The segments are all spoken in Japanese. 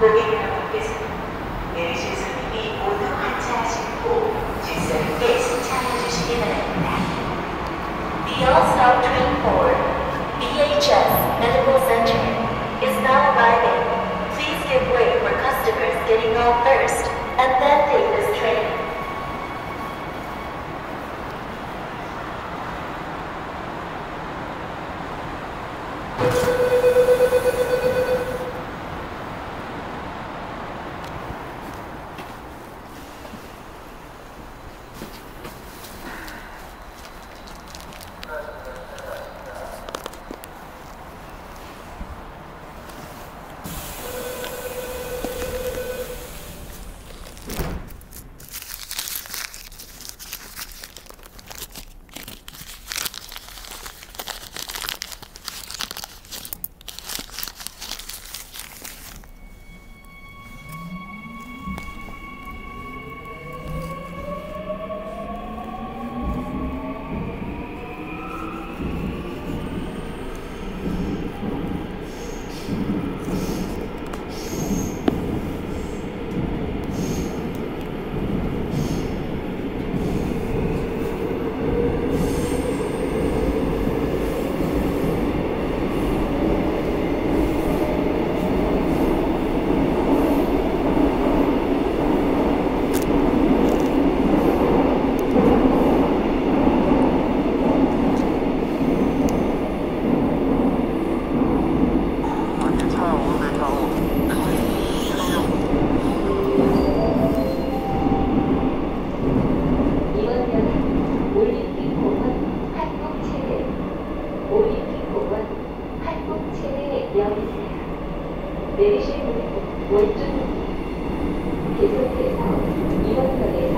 living レビシーブ、ウォッチング、傷をつけた、岩の中で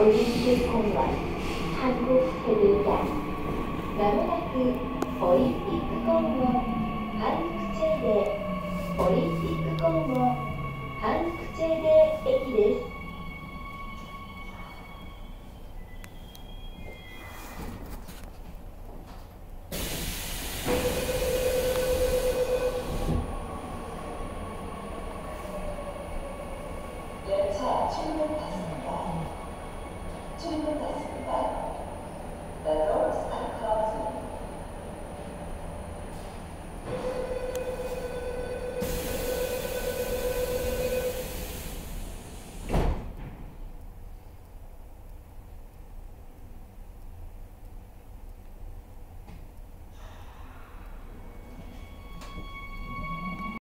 ご臨終会は韓国セルがまもなくオリンピックコンをハンクチェでオリンピックコンをハンクチェで駅です。Two minutes left.